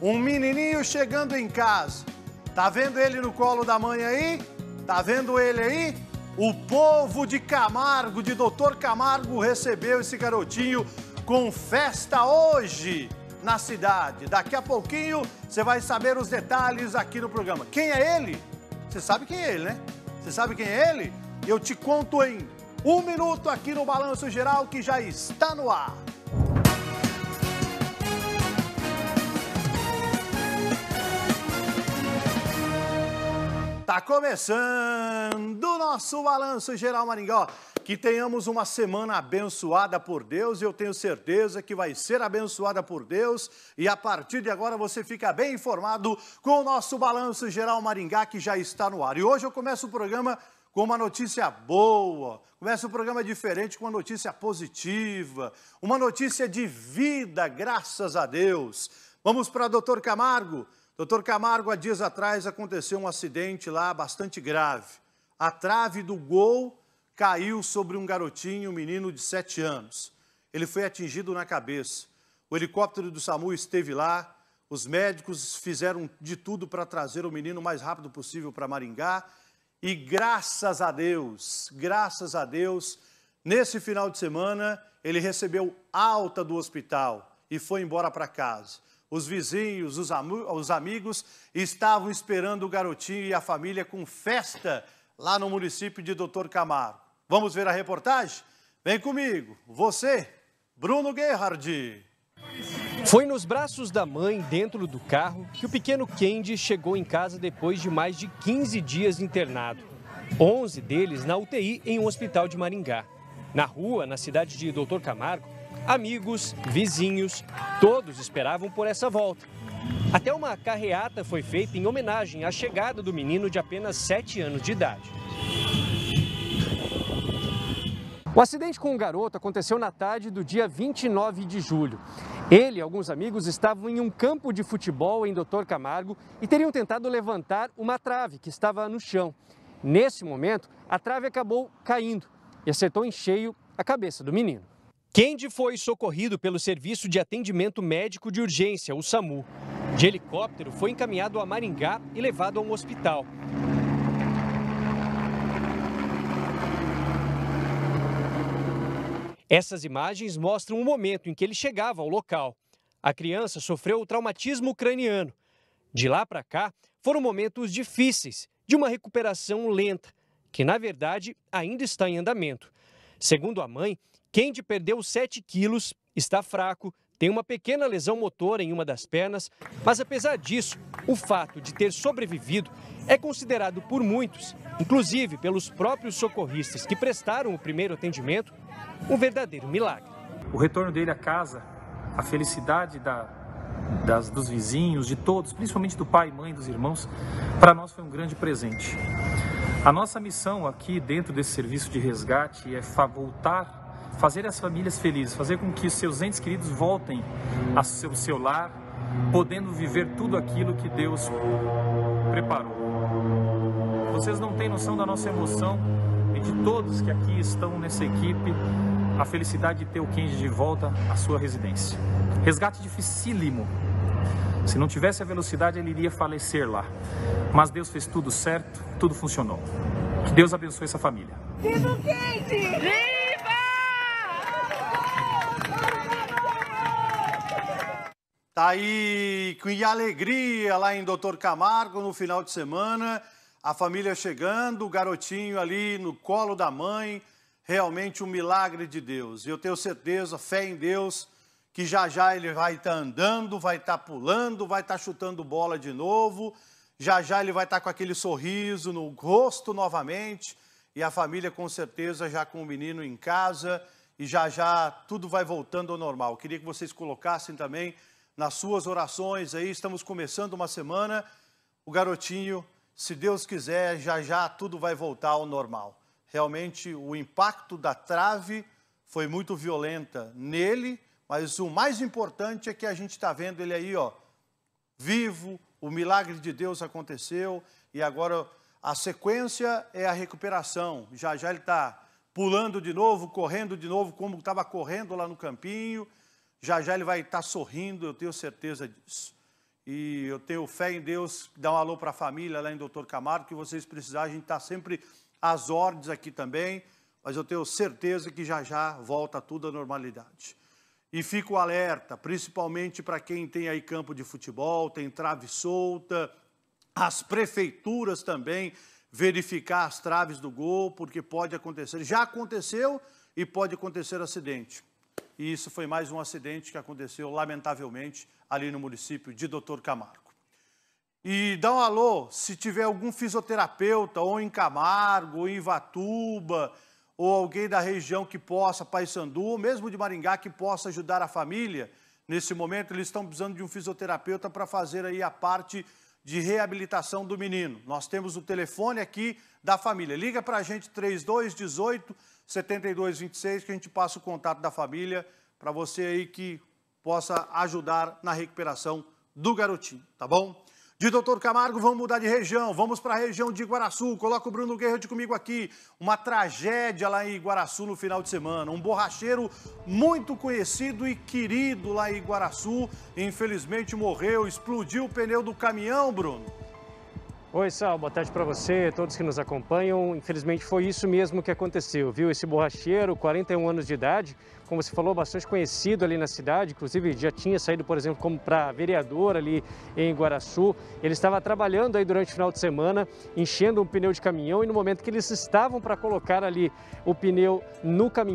Um menininho chegando em casa. Tá vendo ele no colo da mãe aí? Tá vendo ele aí? O povo de Camargo, de Doutor Camargo, recebeu esse garotinho com festa hoje na cidade. Daqui a pouquinho você vai saber os detalhes aqui no programa. Quem é ele? Você sabe quem é ele, né? Você sabe quem é ele? Eu te conto em um minuto aqui no Balanço Geral que já está no ar. Tá começando o nosso Balanço Geral Maringá. Que tenhamos uma semana abençoada por Deus, eu tenho certeza que vai ser abençoada por Deus. E a partir de agora você fica bem informado com o nosso Balanço Geral Maringá, que já está no ar. E hoje eu começo o programa com uma notícia boa, começa um programa diferente com uma notícia positiva, uma notícia de vida, graças a Deus. Vamos para Doutor Camargo. Doutor Camargo, há dias atrás aconteceu um acidente lá bastante grave. A trave do gol caiu sobre um garotinho, um menino de sete anos. Ele foi atingido na cabeça. O helicóptero do SAMU esteve lá, os médicos fizeram de tudo para trazer o menino o mais rápido possível para Maringá. E graças a Deus, graças a Deus, nesse final de semana, ele recebeu alta do hospital e foi embora para casa os vizinhos, os, os amigos estavam esperando o garotinho e a família com festa lá no município de Doutor Camargo. Vamos ver a reportagem? Vem comigo, você, Bruno Gerhard. Foi nos braços da mãe, dentro do carro, que o pequeno Kendi chegou em casa depois de mais de 15 dias internado. 11 deles na UTI em um hospital de Maringá. Na rua, na cidade de Doutor Camargo, Amigos, vizinhos, todos esperavam por essa volta. Até uma carreata foi feita em homenagem à chegada do menino de apenas 7 anos de idade. O acidente com o garoto aconteceu na tarde do dia 29 de julho. Ele e alguns amigos estavam em um campo de futebol em Doutor Camargo e teriam tentado levantar uma trave que estava no chão. Nesse momento, a trave acabou caindo e acertou em cheio a cabeça do menino. Kendi foi socorrido pelo Serviço de Atendimento Médico de Urgência, o SAMU. De helicóptero, foi encaminhado a Maringá e levado a um hospital. Essas imagens mostram o momento em que ele chegava ao local. A criança sofreu o traumatismo craniano. De lá para cá, foram momentos difíceis, de uma recuperação lenta, que na verdade ainda está em andamento. Segundo a mãe, Kendi perdeu 7 quilos, está fraco, tem uma pequena lesão motora em uma das pernas, mas apesar disso, o fato de ter sobrevivido é considerado por muitos, inclusive pelos próprios socorristas que prestaram o primeiro atendimento, um verdadeiro milagre. O retorno dele à casa, a felicidade da, das, dos vizinhos, de todos, principalmente do pai, mãe, dos irmãos, para nós foi um grande presente. A nossa missão aqui dentro desse serviço de resgate é voltar fazer as famílias felizes, fazer com que seus entes queridos voltem ao seu, seu lar, podendo viver tudo aquilo que Deus preparou. Vocês não têm noção da nossa emoção e de todos que aqui estão nessa equipe, a felicidade de ter o Kenji de volta à sua residência. Resgate dificílimo. Se não tivesse a velocidade, ele iria falecer lá. Mas Deus fez tudo certo, tudo funcionou. Que Deus abençoe essa família. Viva o Kenji! Tá aí com alegria lá em Doutor Camargo no final de semana, a família chegando, o garotinho ali no colo da mãe, realmente um milagre de Deus. Eu tenho certeza, fé em Deus, que já já ele vai estar tá andando, vai estar tá pulando, vai estar tá chutando bola de novo, já já ele vai estar tá com aquele sorriso no rosto novamente, e a família com certeza já com o menino em casa, e já já tudo vai voltando ao normal. Queria que vocês colocassem também nas suas orações aí. Estamos começando uma semana. O garotinho, se Deus quiser, já já tudo vai voltar ao normal. Realmente o impacto da trave foi muito violenta nele, mas o mais importante é que a gente está vendo ele aí, ó, vivo, o milagre de Deus aconteceu e agora a sequência é a recuperação. Já já ele está pulando de novo, correndo de novo, como estava correndo lá no campinho. Já já ele vai estar sorrindo, eu tenho certeza disso. e eu tenho fé em Deus, dá um alô para a família lá em Doutor Camargo, que vocês precisarem, a gente está sempre às ordens aqui também, mas eu tenho certeza que já já volta tudo à normalidade. E fico alerta, principalmente para quem tem aí campo de futebol, tem trave solta, as prefeituras também, verificar as traves do gol, porque pode acontecer, já aconteceu e pode acontecer acidente. E isso foi mais um acidente que aconteceu, lamentavelmente, ali no município de Doutor Camargo. E dá um alô se tiver algum fisioterapeuta, ou em Camargo, ou em Vatuba, ou alguém da região que possa, Paysandu, ou mesmo de Maringá, que possa ajudar a família. Nesse momento, eles estão precisando de um fisioterapeuta para fazer aí a parte de reabilitação do menino. Nós temos o telefone aqui da família. Liga para a gente, 3218 7226, que a gente passa o contato da família para você aí que possa ajudar na recuperação do garotinho, tá bom? De Doutor Camargo, vamos mudar de região, vamos para a região de Iguaraçu. Coloca o Bruno Guerreiro comigo aqui. Uma tragédia lá em Iguaraçu no final de semana. Um borracheiro muito conhecido e querido lá em Iguaraçu, infelizmente morreu, explodiu o pneu do caminhão, Bruno. Oi, Sal, boa tarde para você, todos que nos acompanham. Infelizmente foi isso mesmo que aconteceu, viu? Esse borracheiro, 41 anos de idade, como você falou, bastante conhecido ali na cidade, inclusive já tinha saído, por exemplo, como para vereador ali em Guaraçu. Ele estava trabalhando aí durante o final de semana, enchendo um pneu de caminhão e no momento que eles estavam para colocar ali o pneu no caminhão,